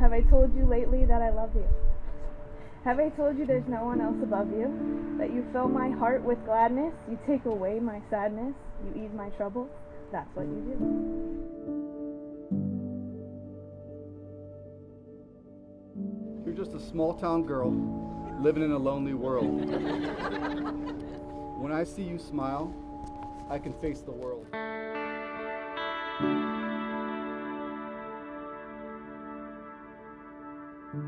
Have I told you lately that I love you? Have I told you there's no one else above you? That you fill my heart with gladness, you take away my sadness, you ease my troubles? That's what you do. You're just a small town girl living in a lonely world. when I see you smile, I can face the world. Because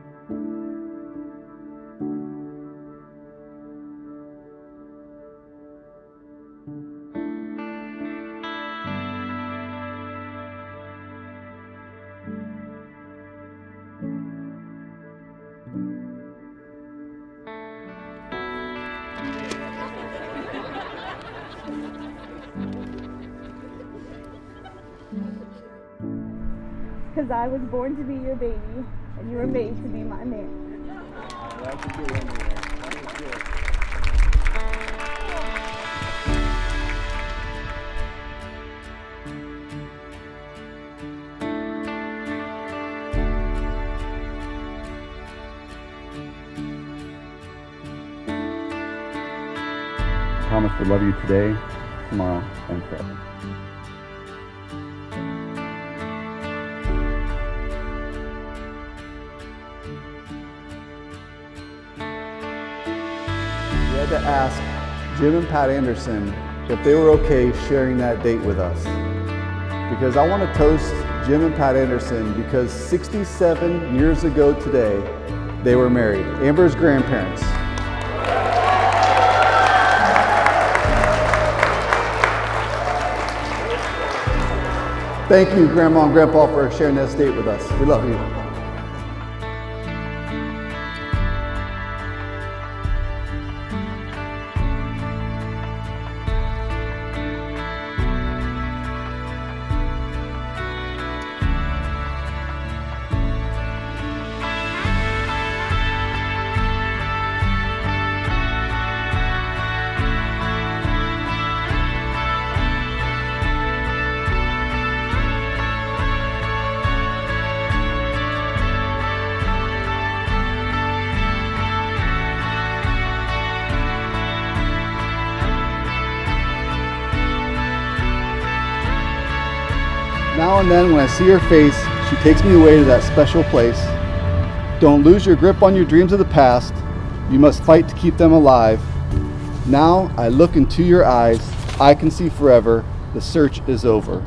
I was born to be your baby, and you were made to be my man. Promise to love you today, tomorrow, and forever. To ask Jim and Pat Anderson if they were okay sharing that date with us. Because I want to toast Jim and Pat Anderson because 67 years ago today, they were married. Amber's grandparents. Thank you, Grandma and Grandpa, for sharing that date with us. We love you. Now and then, when I see her face, she takes me away to that special place. Don't lose your grip on your dreams of the past. You must fight to keep them alive. Now I look into your eyes. I can see forever. The search is over.